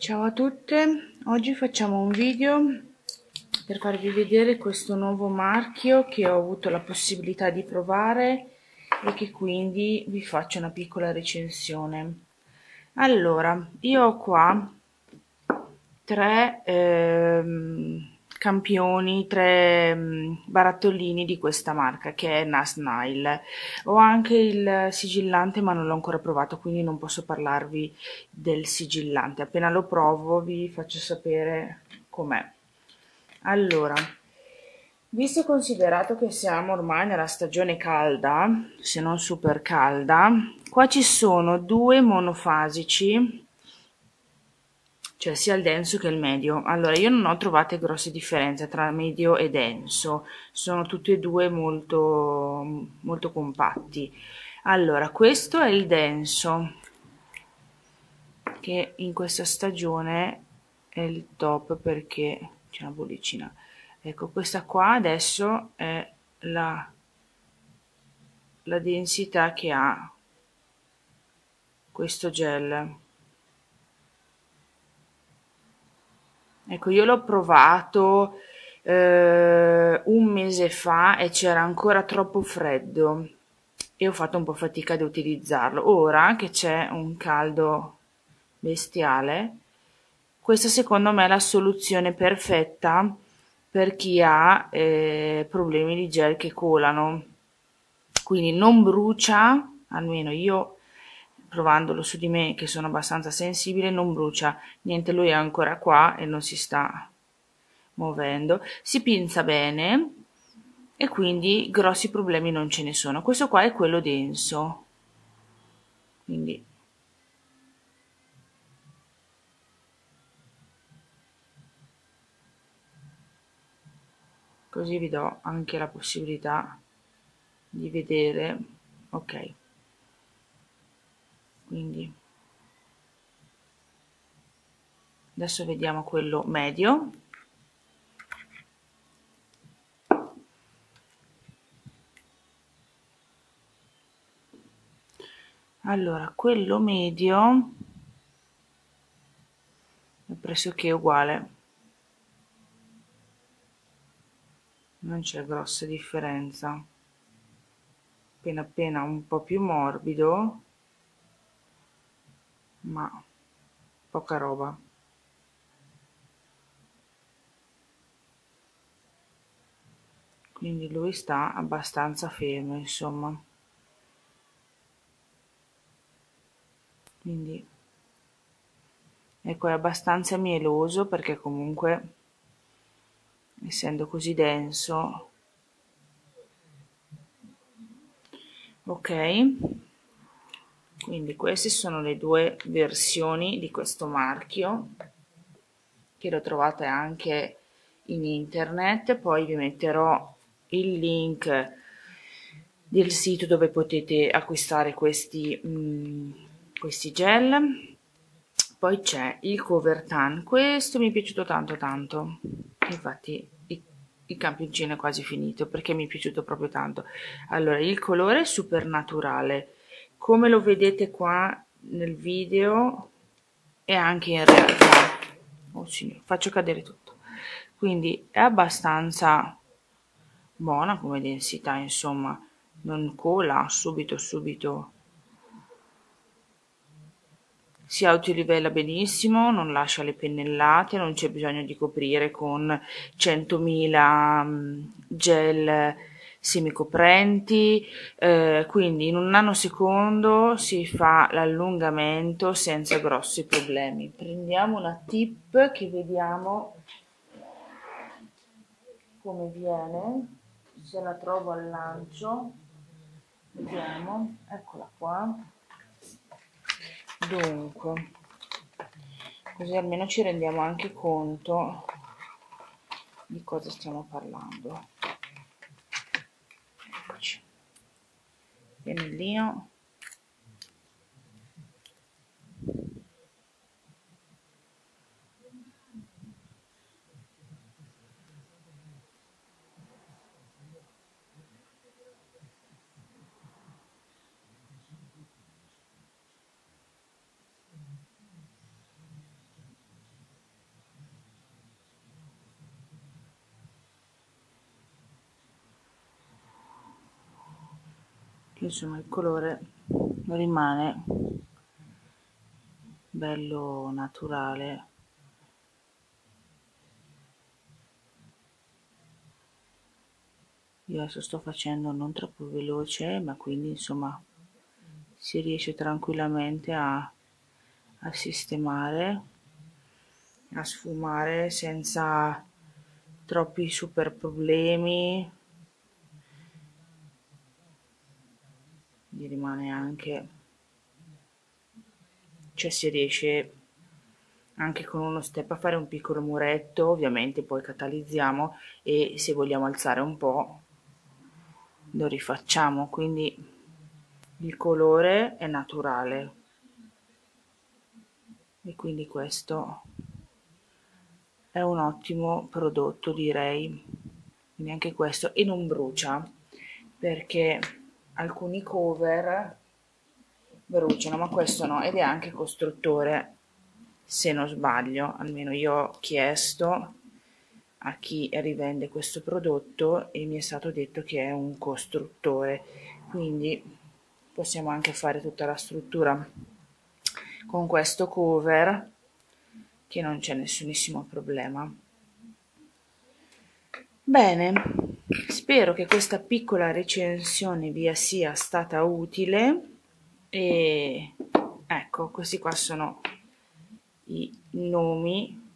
Ciao a tutte, oggi facciamo un video per farvi vedere questo nuovo marchio che ho avuto la possibilità di provare e che quindi vi faccio una piccola recensione. Allora, io ho qua tre ehm, campioni, tre mm, barattolini di questa marca che è Nas Nile. Ho anche il sigillante ma non l'ho ancora provato quindi non posso parlarvi del sigillante. Appena lo provo vi faccio sapere com'è. Allora, visto considerato che siamo ormai nella stagione calda, se non super calda, qua ci sono due monofasici cioè sia il denso che il medio. Allora, io non ho trovate grosse differenze tra medio e denso, sono tutti e due molto, molto compatti. Allora, questo è il denso, che in questa stagione è il top perché c'è una bollicina. Ecco, questa qua adesso è la, la densità che ha questo gel. Ecco, io l'ho provato eh, un mese fa e c'era ancora troppo freddo e ho fatto un po' fatica ad utilizzarlo. Ora che c'è un caldo bestiale, questa secondo me è la soluzione perfetta per chi ha eh, problemi di gel che colano. Quindi non brucia, almeno io provandolo su di me che sono abbastanza sensibile non brucia. Niente lui è ancora qua e non si sta muovendo. Si pinza bene e quindi grossi problemi non ce ne sono. Questo qua è quello denso. Quindi così vi do anche la possibilità di vedere. Ok quindi. Adesso vediamo quello medio. Allora quello medio è pressoché uguale. Non c'è grossa differenza. Appena appena un po' più morbido ma poca roba. Quindi lui sta abbastanza fermo, insomma. Quindi ecco è abbastanza mieloso perché comunque essendo così denso ok quindi queste sono le due versioni di questo marchio che lo trovate anche in internet. Poi vi metterò il link del sito dove potete acquistare questi, mh, mm, questi gel. Poi c'è il cover tan. Questo mi è piaciuto tanto tanto. Infatti il, il campioncino è quasi finito perché mi è piaciuto proprio tanto. Allora il colore è super naturale come lo vedete qua nel video e anche in realtà. Oh signore faccio cadere tutto. Quindi è abbastanza buona come densità insomma. Non cola subito subito. Si autolivella benissimo, non lascia le pennellate, non c'è bisogno di coprire con 100.000 mm, gel semicoprenti, eh, quindi in un nanosecondo si fa l'allungamento senza grossi problemi. Prendiamo una tip che vediamo come viene, se la trovo al lancio, vediamo, eccola qua. Dunque, così almeno ci rendiamo anche conto di cosa stiamo parlando en el lío. Insomma il colore rimane bello naturale. Io adesso sto facendo non troppo veloce ma quindi insomma si riesce tranquillamente a, a sistemare a sfumare senza troppi super problemi gli rimane anche cioè si riesce anche con uno step a fare un piccolo muretto ovviamente poi catalizziamo e se vogliamo alzare un po' lo rifacciamo. Quindi il colore è naturale. E quindi questo è un ottimo prodotto direi. Quindi anche questo. E non brucia perché alcuni cover bruciano ma questo no ed è anche costruttore se non sbaglio almeno io ho chiesto a chi rivende questo prodotto e mi è stato detto che è un costruttore. Quindi possiamo anche fare tutta la struttura con questo cover che non c'è nessunissimo problema. Bene spero che questa piccola recensione vi sia stata utile e ecco questi qua sono i nomi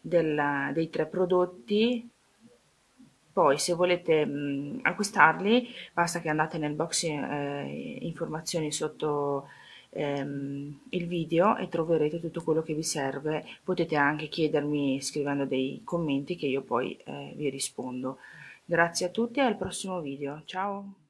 della, dei tre prodotti. Poi se volete mh, acquistarli basta che andate nel box eh, informazioni sotto ehm, il video e troverete tutto quello che vi serve. Potete anche chiedermi scrivendo dei commenti che io poi eh, vi rispondo. Grazie a tutti e al prossimo video. Ciao